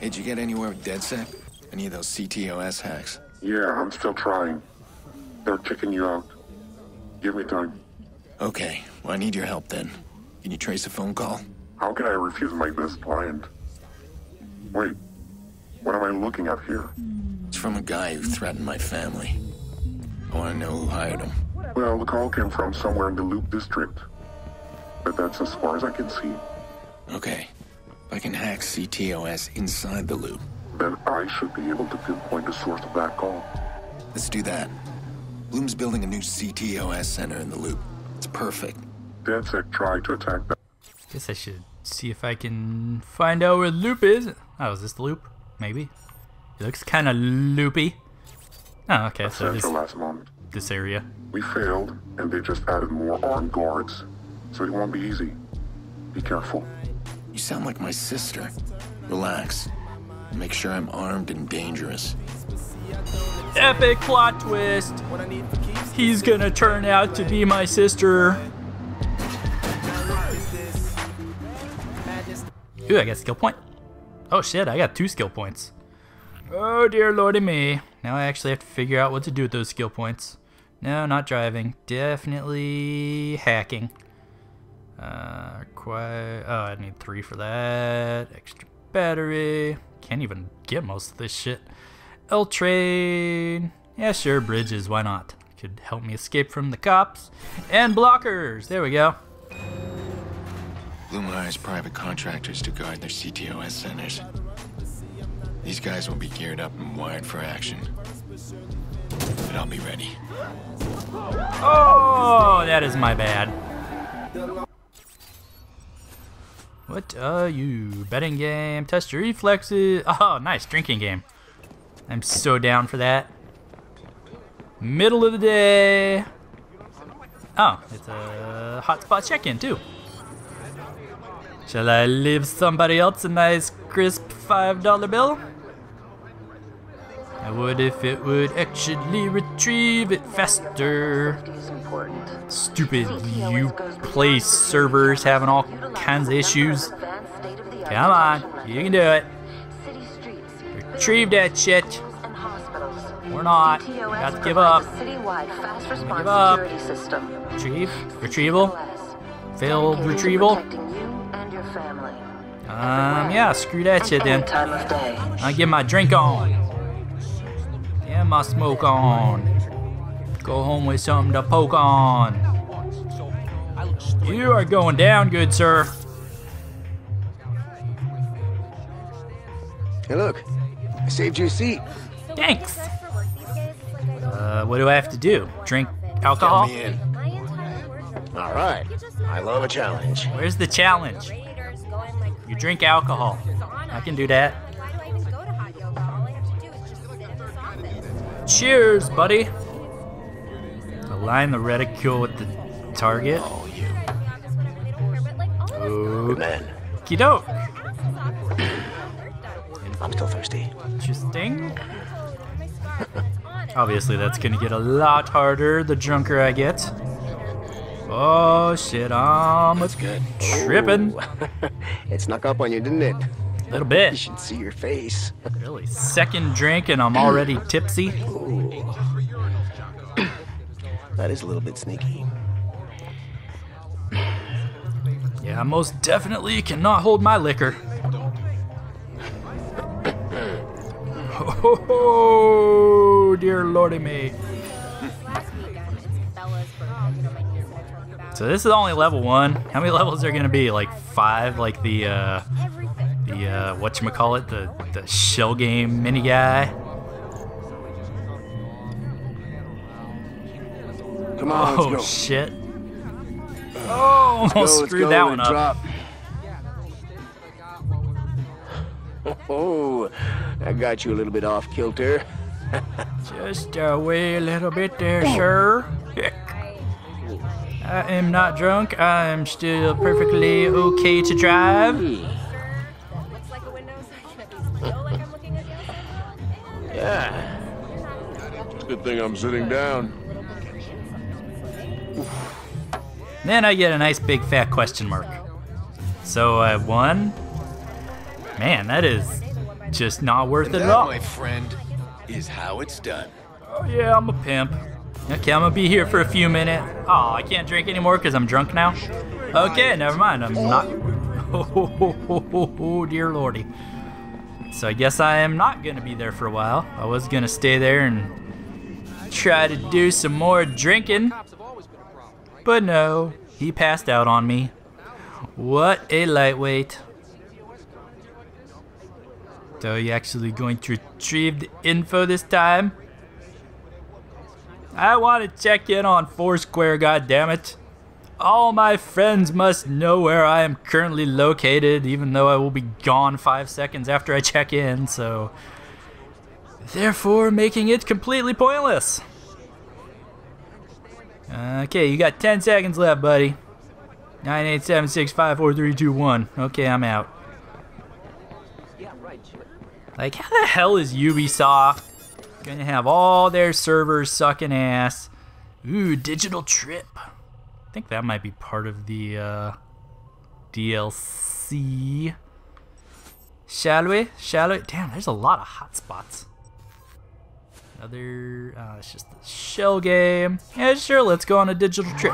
Did you get anywhere with DedSec? Any of those CTOS hacks? Yeah, I'm still trying. They're kicking you out. Give me time. Okay, well, I need your help then. Can you trace a phone call? How can I refuse my best client? Wait, what am I looking at here? It's from a guy who threatened my family. I want to know who hired him. Well, the call came from somewhere in the Loop District. But that's as far as I can see. Okay, I can hack CTOS inside the loop, Then I should be able to pinpoint the source of that call. let's do that. Blume's building a new CTOS center in the loop. It's perfect. DedSec tried to attack that. Guess I should see if I can find out where the loop is. Oh, is this the loop? Maybe. It looks kind of loopy. Oh, okay, so this, Central last month. this area. We failed, and they just added more armed guards. So it won't be easy. Be careful. You sound like my sister. Relax. Make sure I'm armed and dangerous. Epic plot twist. He's gonna turn out to be my sister. Ooh, I got skill point. Oh shit, I got two skill points. Oh dear lordy me. Now I actually have to figure out what to do with those skill points. No, not driving. Definitely hacking. Uh, quite. Oh, I need three for that. Extra battery. Can't even get most of this shit. L train. Yeah, sure, bridges. Why not? Could help me escape from the cops and blockers. There we go. Blume hires private contractors to guard their CTOS centers. These guys will be geared up and wired for action. But I'll be ready. Oh, that is my bad. What are you? Betting game. Test your reflexes. Oh, nice. Drinking game. I'm so down for that. Middle of the day. Oh, it's a hotspot check-in too. Shall I leave somebody else a nice crisp $5 bill? I would if it would actually retrieve it faster. Stupid you play servers having all kinds of issues. Come on, you can do it. Retrieve that shit. We're not. Got to give up. Give up. Retrieve. Retrieval. Failed retrieval. Um, yeah, screw that shit then. I get my drink on. My smoke on. Go home with something to poke on. You are going down, good sir. Hey, look. I saved you a seat. Thanks. Uh, what do I have to do? Drink alcohol? Count me in. All right. I love a challenge. Where's the challenge? You drink alcohol. I can do that. Cheers, buddy. Align the reticule with the target. Oh, you. Good man. Okey-doke. I'm still thirsty. Interesting. Obviously, that's gonna get a lot harder the drunker I get. Oh shit, I'm That's good. tripping. it snuck up on you, didn't it? A little You bit. should see your face. Really. Second drink and I'm already tipsy. That is a little bit sneaky. Yeah, I most definitely cannot hold my liquor. Oh, dear lordy me. So this is only level one. How many levels are gonna be? Like five? Like the uh the uh whatchamacallit, the the shell game mini guy? Come on, Oh let's go. shit. Oh almost Go, let's screwed that one up. drop. Oh, I got you a little bit off kilter. Just uh, a little bit there, sir. I am not drunk. I am still perfectly okay to drive. Yeah. It's a good thing I'm sitting down. Then I get a nice big fat question mark. So uh, I won. Man, that is just not worth And it at all. my friend, is how it's done. Oh yeah, I'm a pimp. Okay, I'm gonna be here for a few minutes. Oh, I can't drink anymore because I'm drunk now. Okay, never mind. I'm not. Oh, dear lordy. So I guess I am not gonna be there for a while. I was gonna stay there and try to do some more drinking, but no, he passed out on me. What a lightweight. So you actually going to retrieve the info this time? I want to check in on Foursquare, goddammit. All my friends must know where I am currently located, even though I will be gone five seconds after I check in, so. Therefore, making it completely pointless. Okay, you got 10 seconds left, buddy. 987654321. Okay, I'm out. Like, how the hell is Ubisoft gonna have all their servers sucking ass? Ooh, digital trip. I think that might be part of the uh, DLC. Shall we? Shall we? Damn, there's a lot of hotspots. Another, uh, it's just a shell game. Yeah, sure, let's go on a digital trip.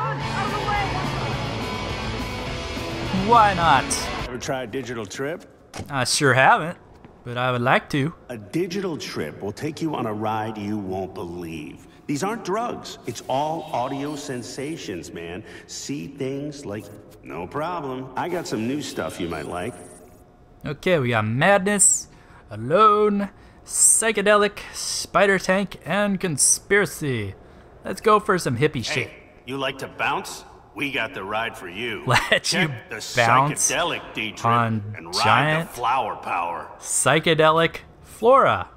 Why not? Ever try a digital trip? I sure haven't, but I would like to. A digital trip will take you on a ride you won't believe. These aren't drugs. It's all audio sensations, man. See things like, no problem. I got some new stuff you might like. Okay, we got Madness, Alone, Psychedelic, Spider Tank, and Conspiracy. Let's go for some hippie shit. Hey, you like to bounce? We got the ride for you. Let Check you the bounce psychedelic D trip on and ride giant- the flower power. Psychedelic Flora.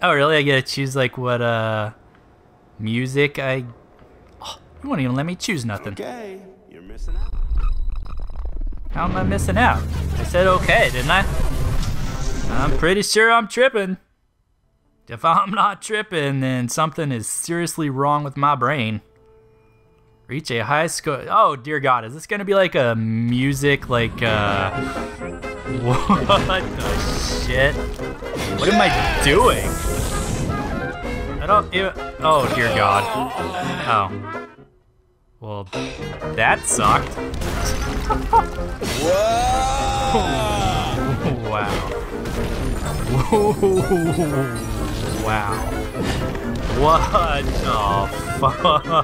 Oh, really? I get to choose like what uh music I. Oh, you won't even let me choose nothing. Okay, you're missing out. How am I missing out? I said okay, didn't I? I'm pretty sure I'm tripping. If I'm not tripping, then something is seriously wrong with my brain. Reach a high score. Oh dear God, is this gonna be like a music like uh? What the shit? What am I doing? I don't. Oh dear God. Oh. Well, that sucked. wow. wow. What the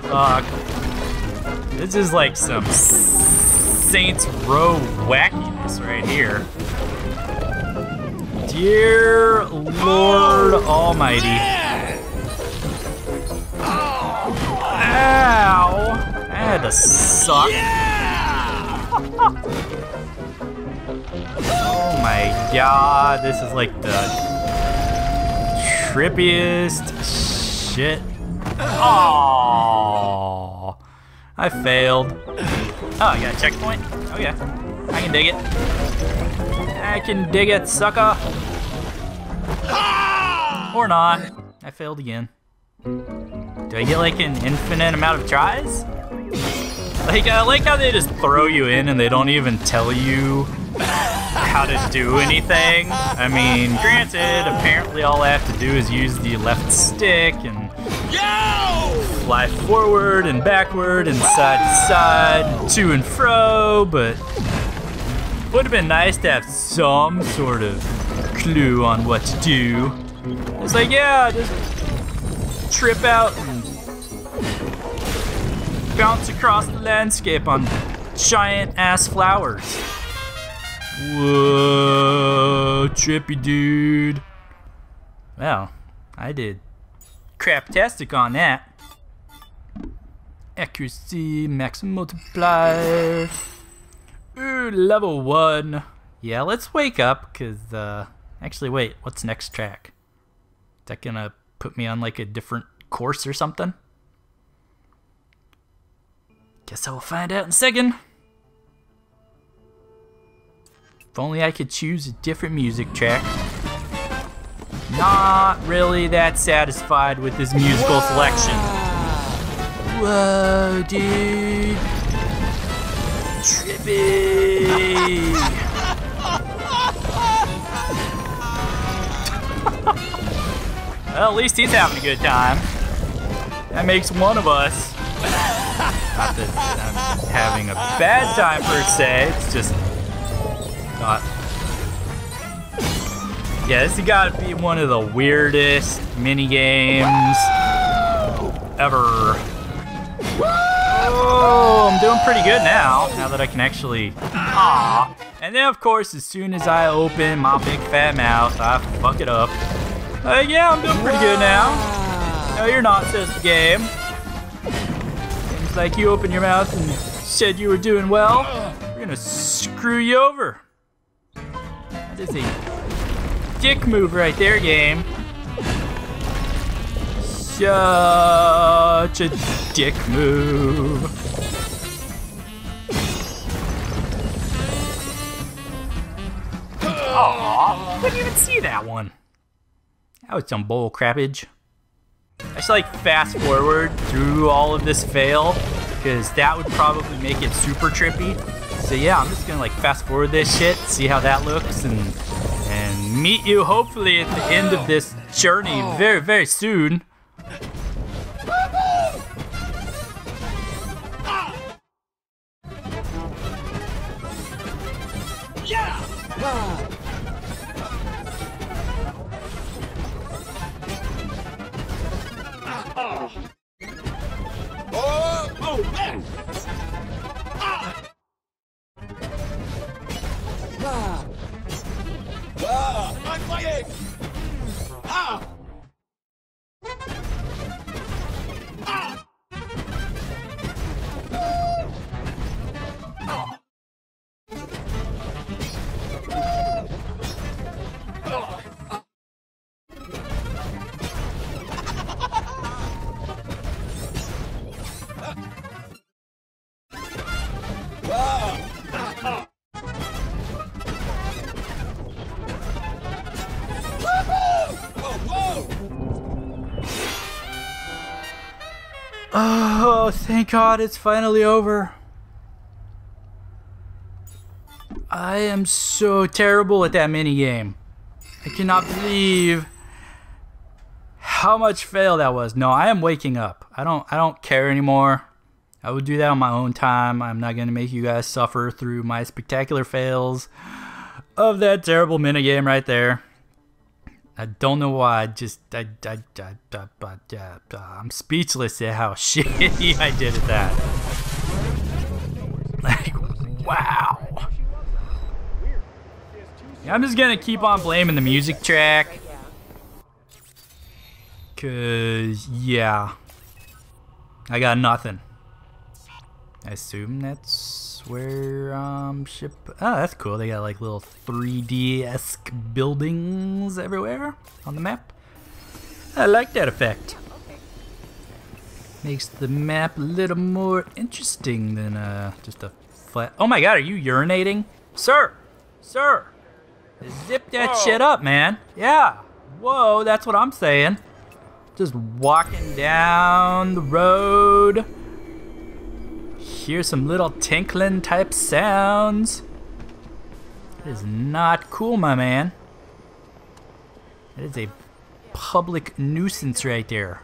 fuck? This is like some Saints Row wackiness right here. Dear Lord Almighty. Ow! That had to suck. oh my god, this is like the trippiest shit. Oh, I failed. Oh, I got a checkpoint? Oh yeah, I can dig it. I can dig it, sucker. Or not. I failed again. Do I get like an infinite amount of tries? Like, I like how they just throw you in and they don't even tell you how to do anything. I mean, granted, apparently all I have to do is use the left stick and fly forward and backward and side to side, to and fro, but would have been nice to have some sort of clue on what to do. It's like, yeah, just trip out and bounce across the landscape on giant ass flowers. Whoa, trippy dude. Well, I did craptastic on that. Accuracy, max multiplier. Ooh, level one. Yeah, let's wake up, cause, uh, actually, wait, what's next track? Is that gonna put me on, like, a different course or something? Guess I will find out in a second. If only I could choose a different music track. Not really that satisfied with this musical selection. Whoa, dude. Trippy. well, at least he's having a good time. That makes one of us. Not that I'm having a bad time per se. It's just not. Yeah, this has got to be one of the weirdest mini games ever. Oh, I'm doing pretty good now. Now that I can actually. And then, of course, as soon as I open my big fat mouth, I fuck it up. Uh, yeah, I'm doing pretty good now. No, you're not, says the game. Seems like you opened your mouth and said you were doing well. We're gonna screw you over. That is a dick move right there, game. Such a dick move. Aw, couldn't even see that one. That was some bull crappage. I should like fast forward through all of this fail because that would probably make it super trippy. So yeah, I'm just gonna like fast forward this shit, see how that looks, and and meet you hopefully at the end of this journey very very soon. Oh, thank God it's finally over. I am so terrible at that mini game. I cannot believe how much fail that was. No, I am waking up. I don't I don't care anymore. I would do that on my own time. I'm not going to make you guys suffer through my spectacular fails of that terrible mini game right there. I don't know why. I just I, I, I, I, I, uh, I'm speechless at how shitty I did at that. Like, wow. Yeah, I'm just gonna keep on blaming the music track. Cause yeah, I got nothing. I assume that's where um ship. Oh, that's cool. They got like little 3D esque buildings everywhere on the map. I like that effect. Makes the map a little more interesting than uh just a flat. Oh my god, are you urinating, sir? Sir, zip that Whoa. shit up, man. Yeah. Whoa, that's what I'm saying. Just walking down the road. Hear some little tinkling type sounds. That is not cool, my man. That is a public nuisance right there.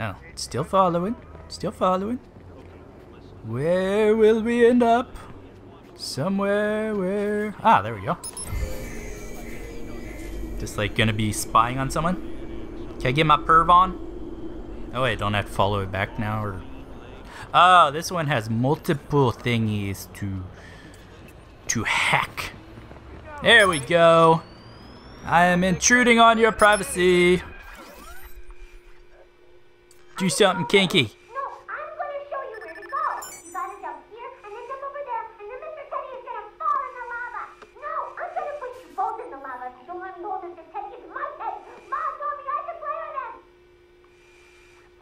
Oh, still following. Still following. Where will we end up? Somewhere where... Ah, there we go. Just like gonna be spying on someone? Can I get my perv on? Oh wait, don't have to follow it back now or... Oh, this one has multiple thingies to... to hack. There we go. I am intruding on your privacy. Do something kinky. No, I'm going to show you where to go. You gotta jump here and then jump over there, and then Mr. Teddy is gonna fall in the lava. No, I'm gonna put you both in the lava. You don't want to know Mr. Teddy is my pet. Mom told me I could play with him.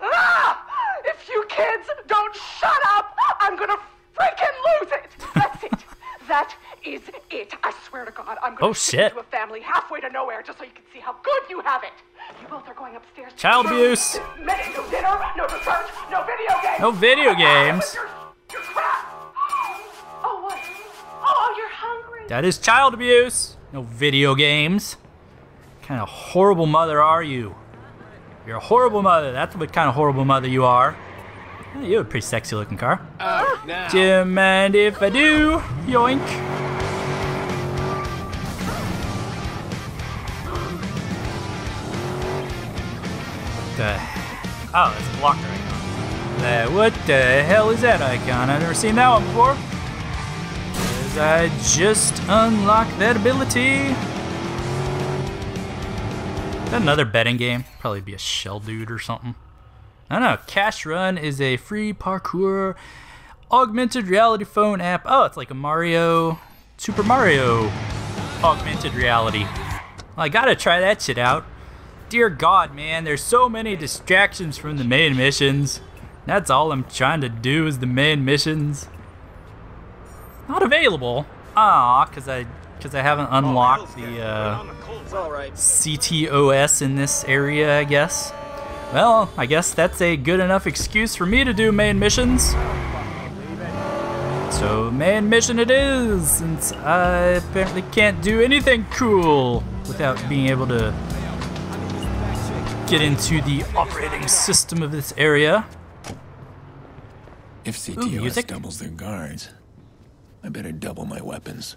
Ah! If you kids don't shut up, I'm gonna freaking lose it. That's it. That is it. I swear to God, I'm gonna Oh, shit. to a family halfway to nowhere just so you can see how good you have it. You both are going upstairs. Child your abuse. Minute, no dinner, no dessert, no video games. No video games. You're, you're. Oh, oh, what? Oh, oh, you're hungry. That is child abuse. No video games. kind of horrible mother are you? You're a horrible mother. That's what kind of horrible mother you are. You have a pretty sexy looking car. Oh, now. Do you mind if I do? Yoink. Oh, it's a blocker icon. Uh, what the hell is that icon? I've never seen that one before. Because I just unlocked that ability. Is that another betting game? Probably be a shell dude or something. I don't know. Cash Run is a free parkour augmented reality phone app. Oh, it's like a Mario, Super Mario augmented reality. Well, I gotta try that shit out. Dear God, man, there's so many distractions from the main missions. That's all I'm trying to do is the main missions. Not available. Ah, cause I, cause I haven't unlocked the uh, It's all right. CTOS in this area, I guess. Well, I guess that's a good enough excuse for me to do main missions. So, main mission it is, since I apparently can't do anything cool without being able to get into the operating system of this area. If Ooh, CTOS music. doubles their guards, I better double my weapons.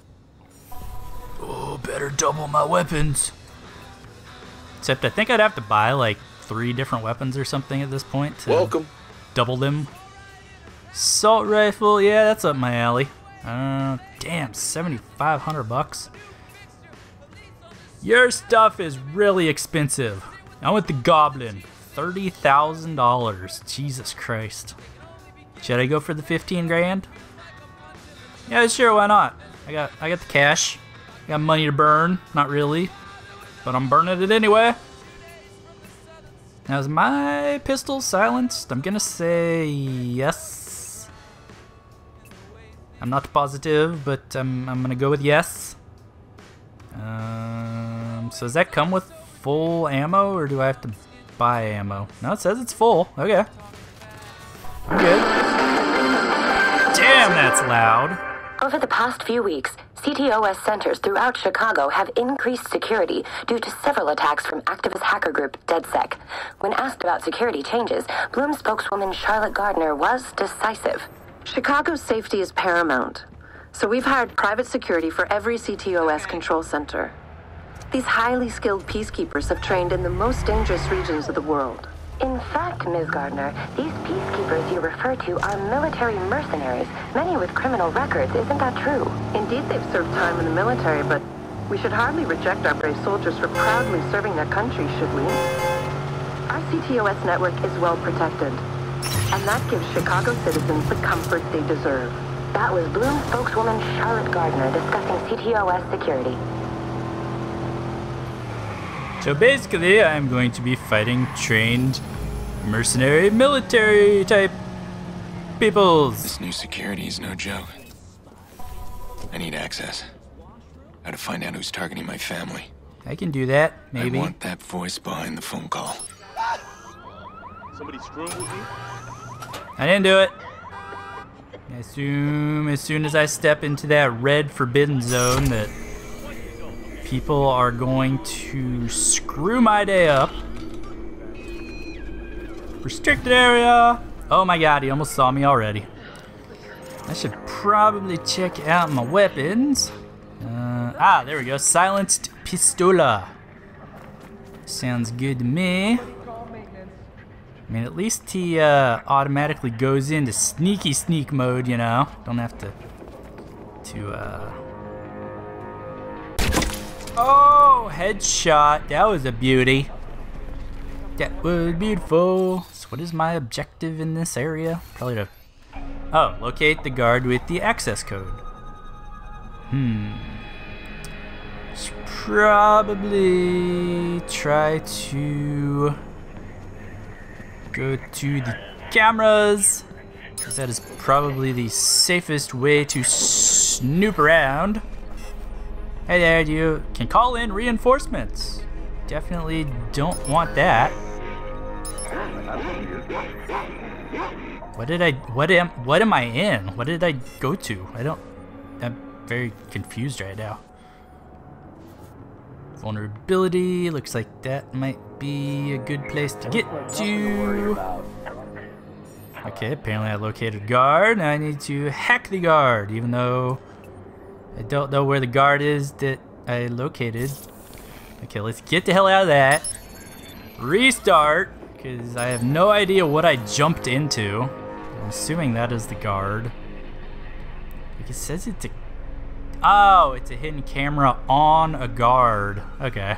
Oh, better double my weapons. Except I think I'd have to buy like three different weapons or something at this point to Welcome. double them. Assault rifle, yeah, that's up my alley. Uh, damn, 7,500 bucks. Your stuff is really expensive. I went the Goblin, $30,000. Jesus Christ. Should I go for the 15 grand? Yeah, sure, why not? I got I got the cash. I got money to burn. Not really. But I'm burning it anyway. Now is my pistol silenced? I'm gonna say yes. I'm not positive, but I'm, I'm gonna go with yes. Um, so does that come with full ammo, or do I have to buy ammo? No, it says it's full. Okay. I'm good. Damn, that's loud. Over the past few weeks, CTOS centers throughout Chicago have increased security due to several attacks from activist hacker group DedSec. When asked about security changes, Blume spokeswoman Charlotte Gardner was decisive. Chicago's safety is paramount, so we've hired private security for every CTOS control center. These highly skilled peacekeepers have trained in the most dangerous regions of the world. In fact, Ms. Gardner, these peacekeepers you refer to are military mercenaries, many with criminal records. Isn't that true? Indeed, they've served time in the military, but we should hardly reject our brave soldiers for proudly serving their country, should we? Our CTOS network is well protected, and that gives Chicago citizens the comfort they deserve. That was Blume spokeswoman Charlotte Gardner discussing CTOS security. So basically, I'm going to be fighting trained mercenary military type peoples. This new security is no joke. I need access. How to find out who's targeting my family. I can do that, maybe. I want that voice behind the phone call. Somebody screwing with me? I didn't do it. I assume as soon as I step into that red forbidden zone that people are going to screw my day up. Restricted area. Oh my god, he almost saw me already. I should probably check out my weapons. Uh, ah, there we go. Silenced pistola. Sounds good to me. I mean, at least he uh, automatically goes into sneaky sneak mode, you know. Don't have to to uh. Oh, headshot! That was a beauty. That was beautiful. So, what is my objective in this area? Probably to oh, locate the guard with the access code. Hmm. Should probably try to go to the cameras. Because that is probably the safest way to snoop around. Hey there, you can call in reinforcements. Definitely don't want that. What did I what am what am I in? What did I go to? I don't I'm very confused right now. Vulnerability. Looks like that might be a good place to get to. Okay, apparently I located guard. Now I need to hack the guard, even though I don't know where the guard is that I located. Okay, let's get the hell out of that. Restart, because I have no idea what I jumped into. I'm assuming that is the guard. Like it says it's a... Oh, it's a hidden camera on a guard. Okay.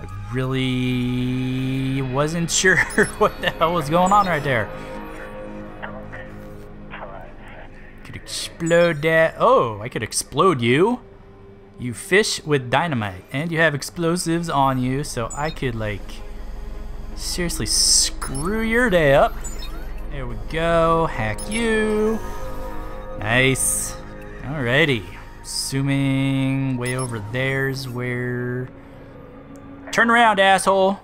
I really wasn't sure what the hell was going on right there. Could explode that. Oh, I could explode you. You fish with dynamite, and you have explosives on you, so I could, like, seriously screw your day up. There we go. Hack you. Nice. Alrighty. Assuming way over there's where... Turn around, asshole.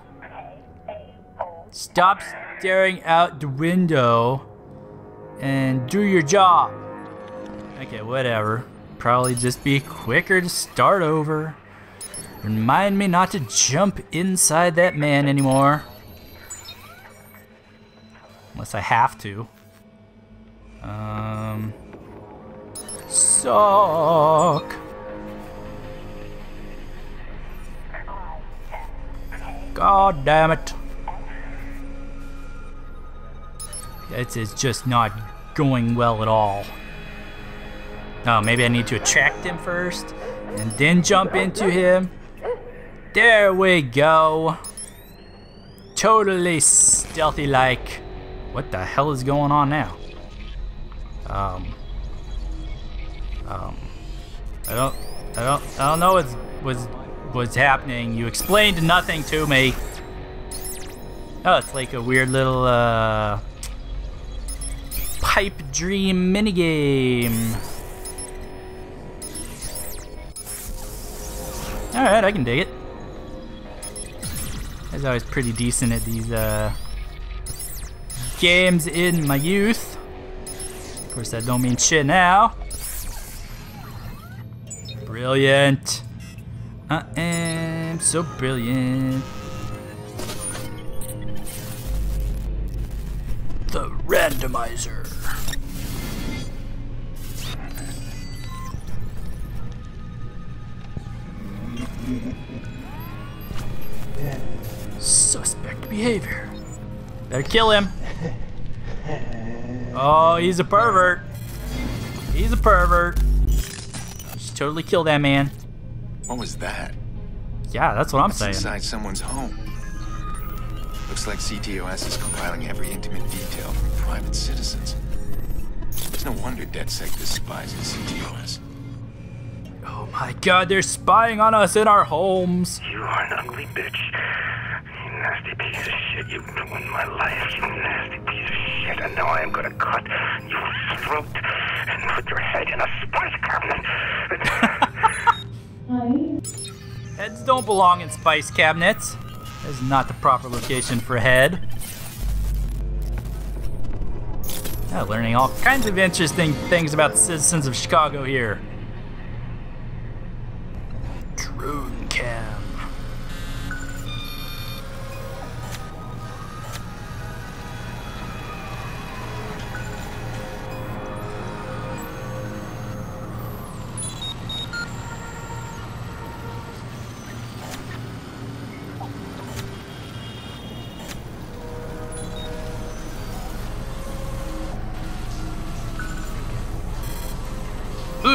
Stop staring out the window and do your job. Okay, whatever. Probably just be quicker to start over. Remind me not to jump inside that man anymore. Unless I have to. Um. Suck. God damn it. This is just not going well at all. Oh, maybe I need to attract him first and then jump into him. There we go. Totally stealthy like. What the hell is going on now? Um. Um. I don't. I don't. I don't know what's was what's happening. You explained nothing to me. Oh, it's like a weird little uh, pipe dream minigame. Alright, I can dig it. I was always pretty decent at these uh, games in my youth. Of course, that don't mean shit now. Brilliant. I am so brilliant. The randomizer. Better kill him. Oh, he's a pervert. He's a pervert. Just totally kill that man. What was that? Yeah, that's what I'm It's saying. inside someone's home. Looks like CTOS is compiling every intimate detail from private citizens. It's no wonder DedSec despises CTOS. Oh my god, they're spying on us in our homes. You are an ugly bitch. You nasty piece of shit. You've ruined my life, you nasty piece of shit. And now I am gonna cut your throat and put your head in a spice cabinet. Heads don't belong in spice cabinets. That is not the proper location for a head. Yeah, learning all kinds of interesting things about the citizens of Chicago here.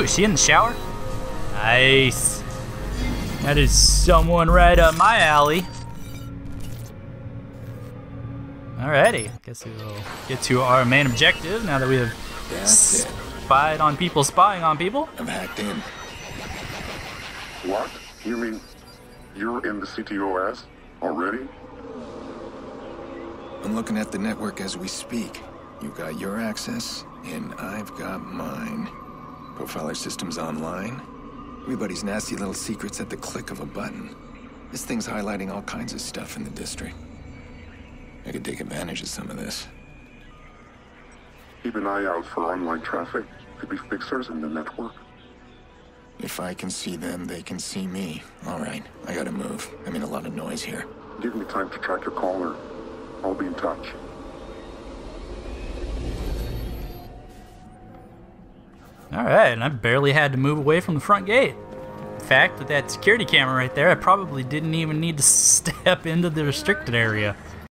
Ooh, is she in the shower? Nice. That is someone right up my alley. Alrighty, I guess we'll get to our main objective now that we have That's it. spied on people spying on people. I'm hacked in. What? You mean you're in the CTOS already? I'm looking at the network as we speak. You got your access, and I've got mine. Profiler system's online. Everybody's nasty little secrets at the click of a button. This thing's highlighting all kinds of stuff in the district. I could take advantage of some of this. Keep an eye out for online traffic. Could be fixers in the network. If I can see them, they can see me. All right, I gotta move. I mean, a lot of noise here. Give me time to track your caller. I'll be in touch. Alright, and I barely had to move away from the front gate. In fact, with that security camera right there, I probably didn't even need to step into the restricted area.